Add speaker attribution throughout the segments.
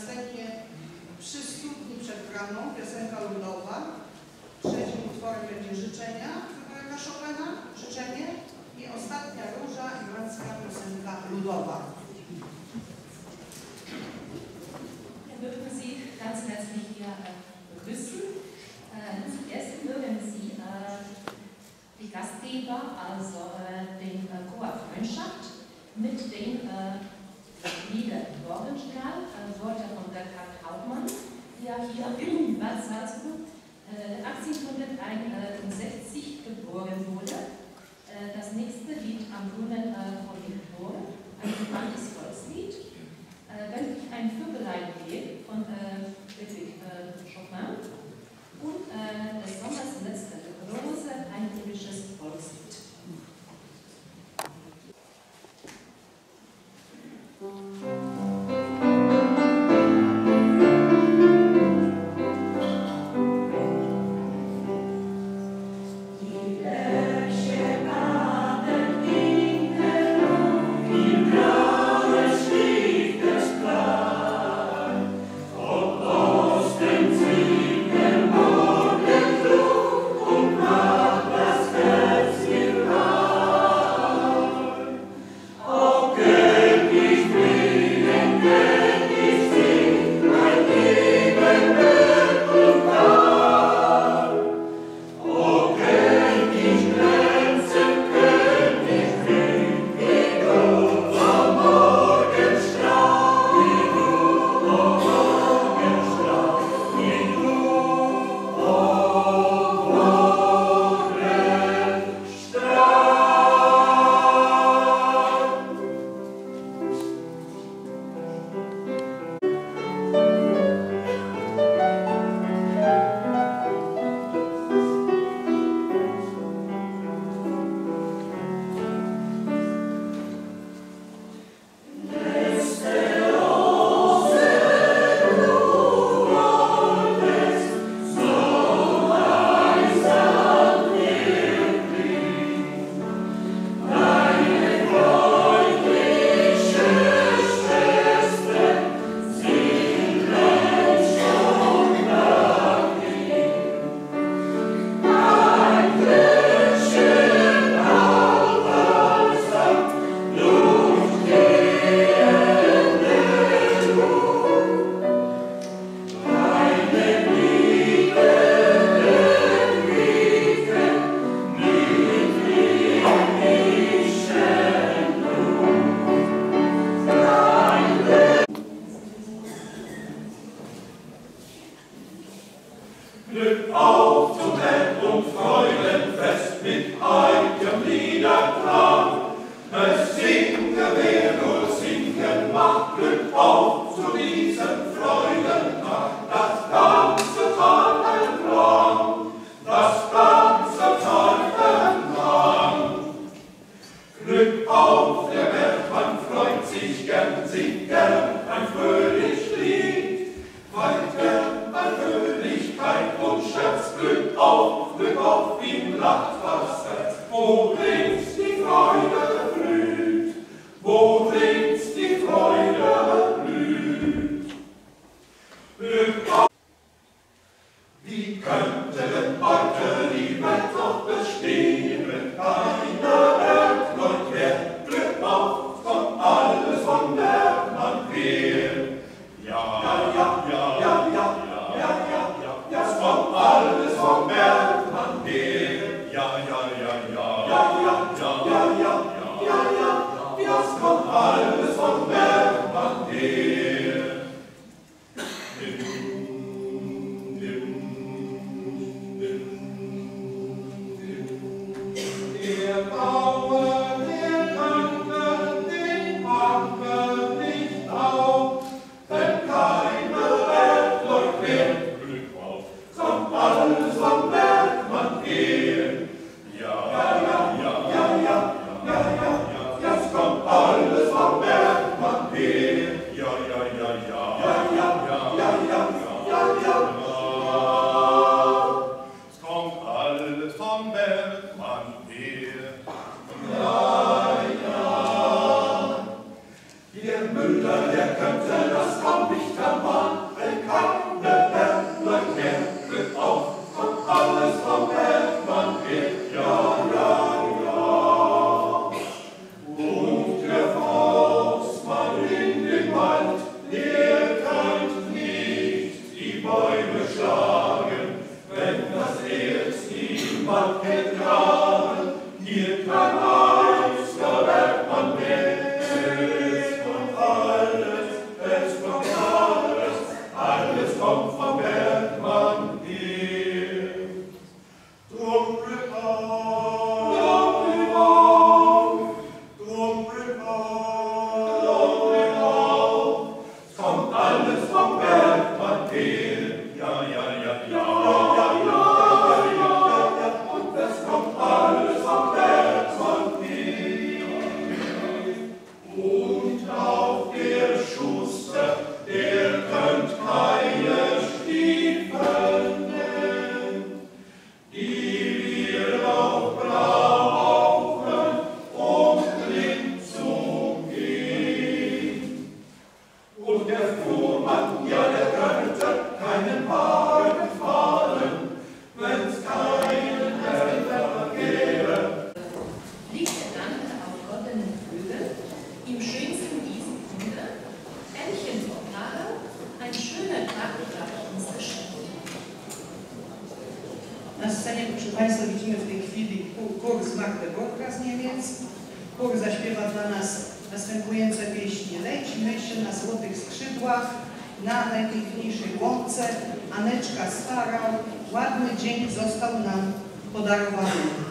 Speaker 1: Następnie Przy studni przed bramą, piosenka ludowa. Trzecim utworem będzie Życzenia, wybrana Chopina, Życzenie. I ostatnia Róża, irlandzka piosenka ludowa.
Speaker 2: Wir dürfen Sie ganz herzlich hier begrüßen. Zuerst mögen Sie die Gastgeber, also den Chor Freundschaft mit dem äh, Lieder Morgenstrahl, äh, Worte von Gerhard Hauptmann, der hier in Bad Salzburg äh, 1861 geboren wurde. Das nächste Lied am Brunnen äh, von Victor, ein altes Volkslied. Äh, Wenn ich ein Vögelein gehe von Ludwig äh, Chopin und des Sommers letzte Rose, ein irisches Volkslied.
Speaker 3: Auf, Glück auf, ihm lacht
Speaker 2: scenie, proszę Państwa, widzimy w tej chwili kur z Magdeburga z Niemiec. Kur zaśpiewa dla nas następujące pieśni. Leć myśl na złotych skrzydłach, na najpiękniejszej łące, Aneczka stara, ładny dzień został nam podarowany.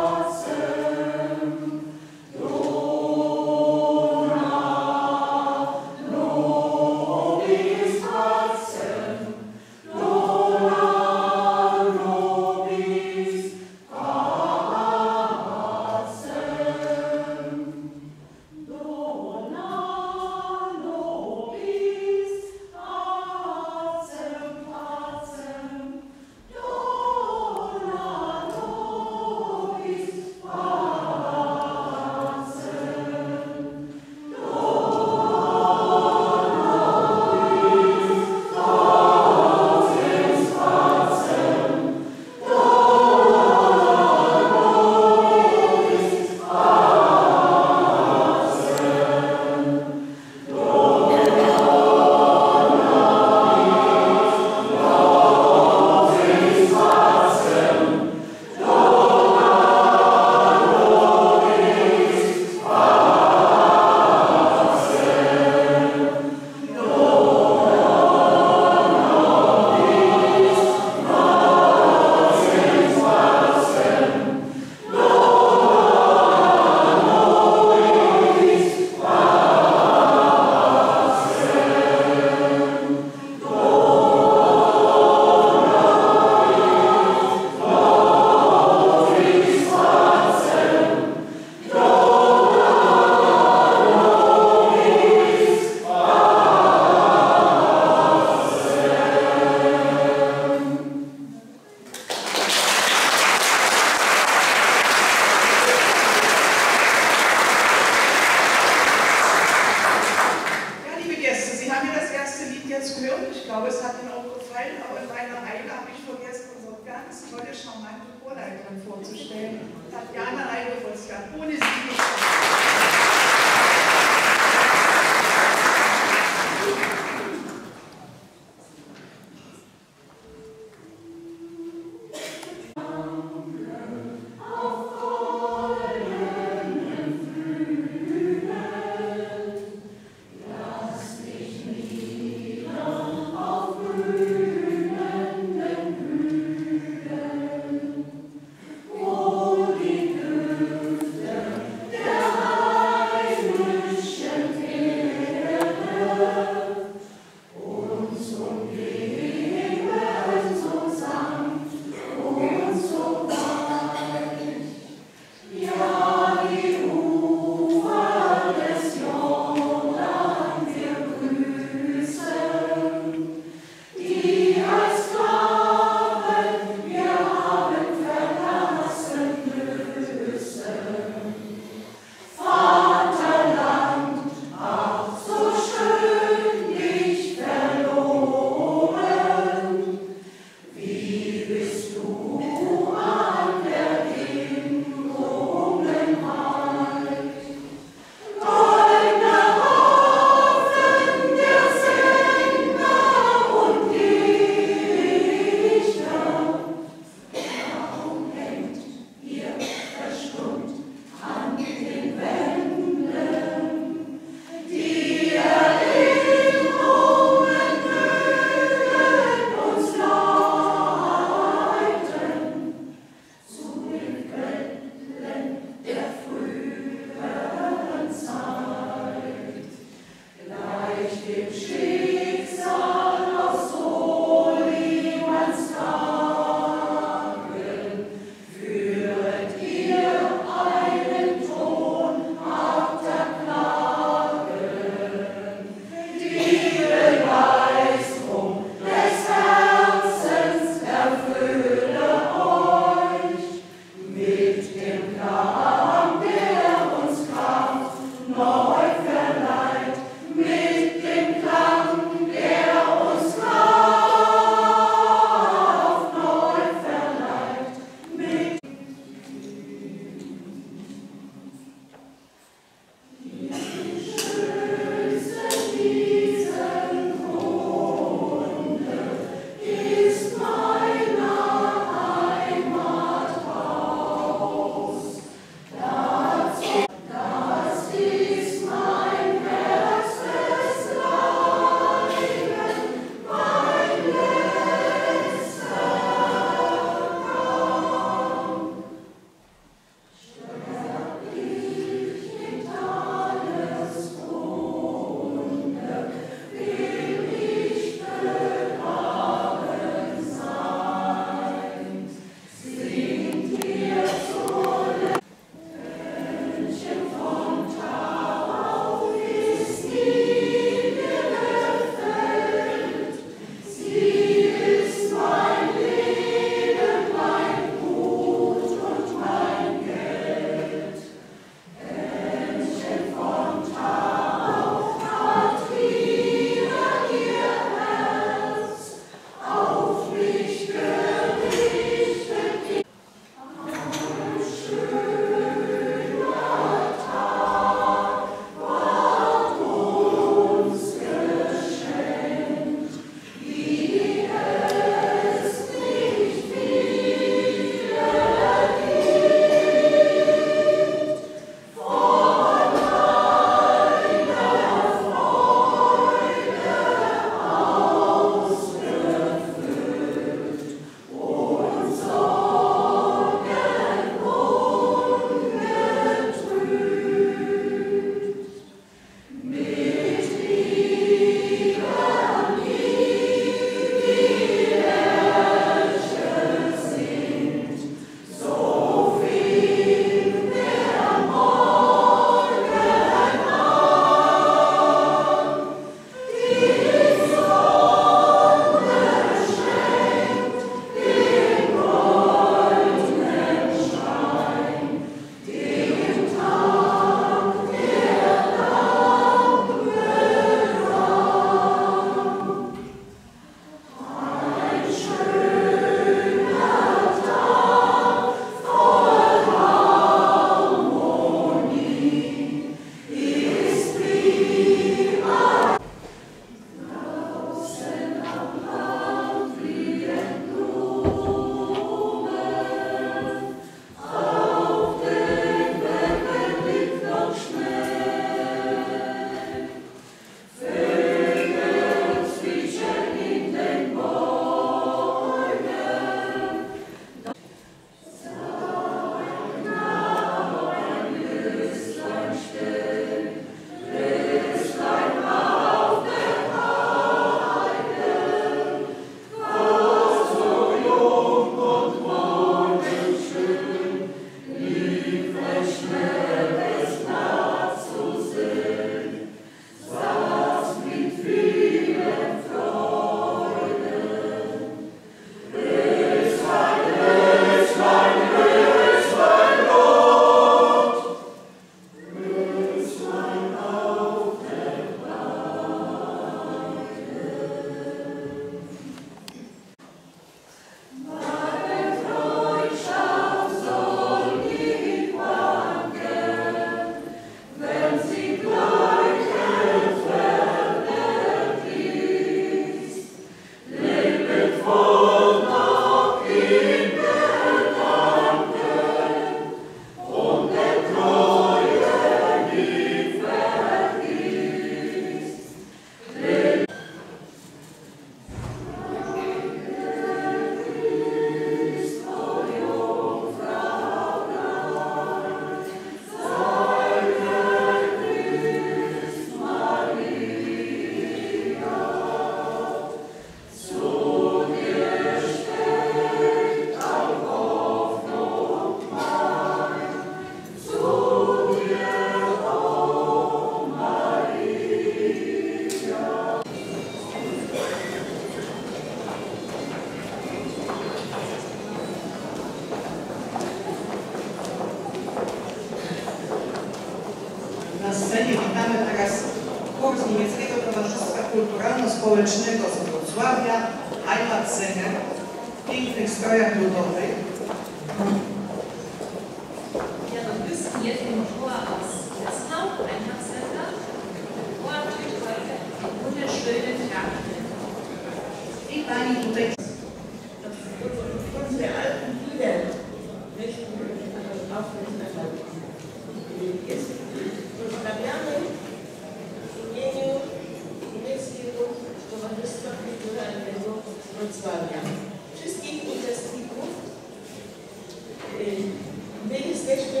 Speaker 4: Jesteśmy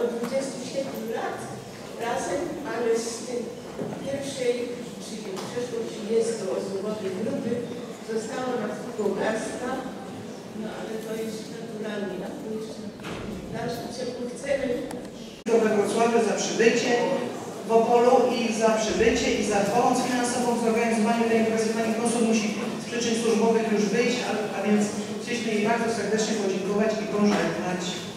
Speaker 4: od 27 lat razem, ale z tej pierwszej, czyli przeszło 30-osobowej grupy zostało nas tylko garstka, no ale to jest naturalnie, a to jeszcze w dalszym chcemy
Speaker 1: we Wrocławiu za przybycie w Opolu i za przybycie i za pomoc finansową w zorganizowaniu tej imprezy. Pani konsul musi z przyczyn służbowych już wyjść, a, a więc chcieliśmy jej bardzo serdecznie podziękować i pożegnać.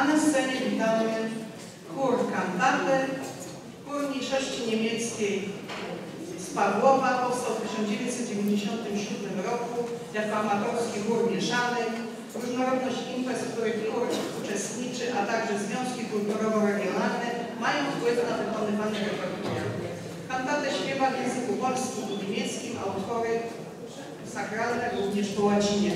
Speaker 1: A na scenie witamy chór kantaty, mniejszości niemieckiej z Pawłowa. Powstał w 1997 roku jako amatorski chór mieszany. Różnorodność imprez, w których chór uczestniczy, a także związki kulturowo-regionalne mają wpływ na wykonywany repertuar. Kantatę śpiewa w języku polskim i niemieckim, a utwory sakralne również po łacinie.